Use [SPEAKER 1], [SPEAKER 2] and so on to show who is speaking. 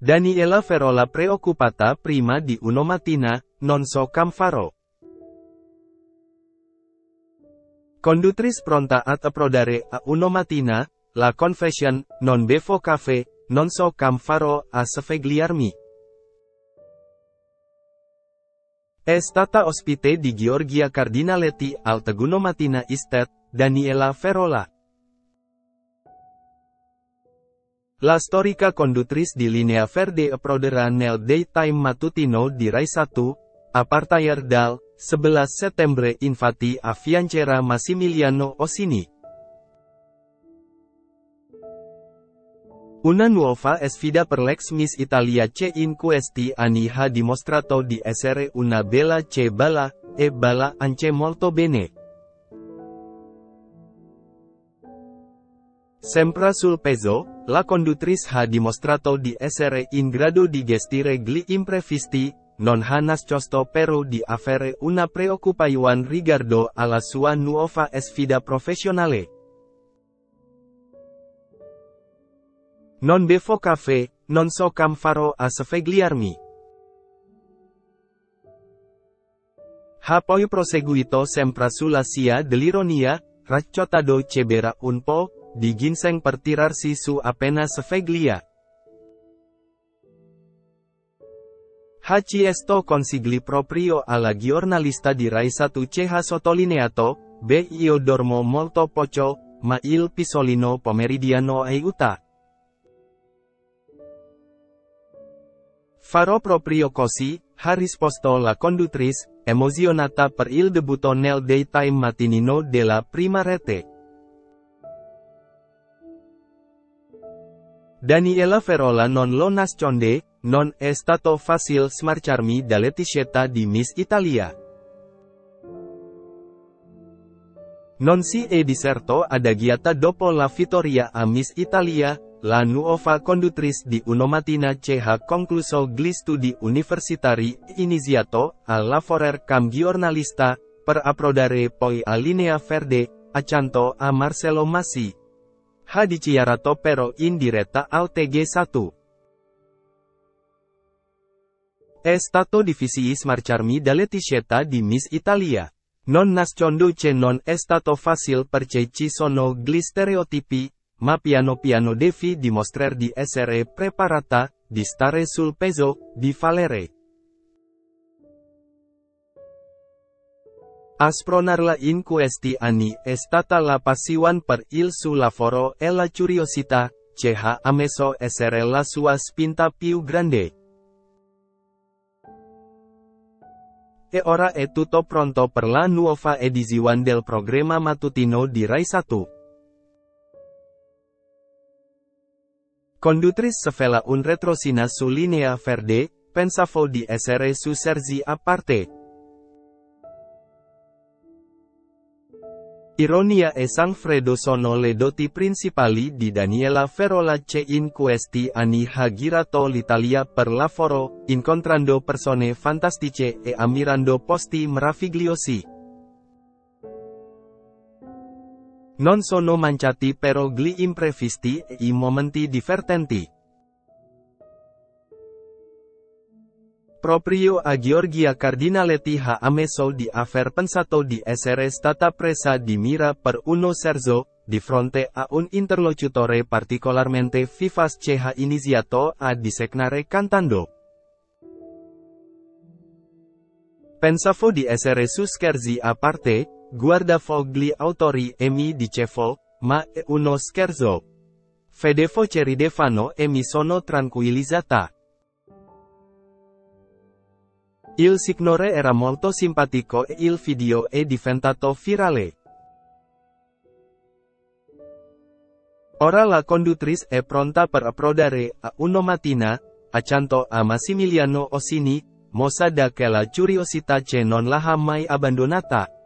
[SPEAKER 1] Daniela Verola preoccupata prima di una mattina, non so cam farò. Conduttrice pronta ad approdare a una mattina, la confession, non bevo caffè, non so cam farò a svegliarmi. È stata ospite di Georgia Cardinaletti al Teguno Mattina Estate, Daniela Verola. La storica conduttrice di linea verde approderà nel daytime mattutino di Rai 1, a partire dal 11 settembre infatti a Massimiliano Ossini. Una nuova sfida per l'ex Miss Italia C in questi anni ha dimostrato di essere una bella C balla, e balla anche molto bene. Sempre sul peso, la conduttrice ha dimostrato di essere in grado di gestire gli imprevisti, non ha nascosto però di avere una preoccupazione riguardo alla sua nuova sfida professionale. Non bevo caffè, non so cam farò a svegliarmi. Ha poi proseguito sempre sulla sia dell'ironia, raccontando cebera un po' di ginseng per tirarsi su appena sveglia. Ha chiesto consigli proprio alla giornalista di Rai 1 CH sottolineato, beh io dormo molto poco, ma il pisolino pomeridiano aiuta. Farò proprio così, ha risposto la conduttrice, emozionata per il debutto nel daytime mattinino della prima rete. Daniela Verola non lo nasconde, non è stato facile smarcarmi dall'etichetta di Miss Italia. Non si è di certo adagiata dopo la vittoria a Miss Italia, la nuova conduttrice di che ha concluso gli studi universitari iniziato a lavorare come giornalista, per approdare poi a linea verde, accanto a Marcelo Massi. Ha dichiarato però in diretta al TG1. È stato difficile smarcarmi dall'etichetta di Miss Italia. Non nascondo che non è stato facile perché ci sono gli stereotipi, ma piano piano devi dimostrare di essere preparata, di stare sul peso, di valere. A spronarla in questi anni è la per il suo lavoro e la curiosità, che ha ammesso essere la sua spinta più grande. E ora è tutto pronto per la nuova edizione del programma mattutino di Rai 1. Conduttrice svela un retroscena su linea verde, pensavo di essere su serzi parte. Ironia e Sanfredo sono le doti principali di Daniela Verola che in questi anni ha girato l'Italia per lavoro, incontrando persone fantastiche e ammirando posti meravigliosi. Non sono mancati però gli imprevisti e i momenti divertenti. Proprio a Georgia Cardinaletti ha ammesso di aver pensato di essere stata presa di mira per uno serzo, di fronte a un interlocutore particolarmente vivace che ha iniziato a disegnare cantando. Pensavo di essere su scherzi a parte, guardavo gli autori e mi dicevo, ma è uno scherzo. Vedevo che ridevano e mi sono tranquillizzata. Il signore era molto simpatico e il video è diventato virale. Ora la conduttrice è pronta per approdare a una mattina, accanto a Massimiliano Ossini, mossa da che la curiosità che non l'ha mai abbandonata.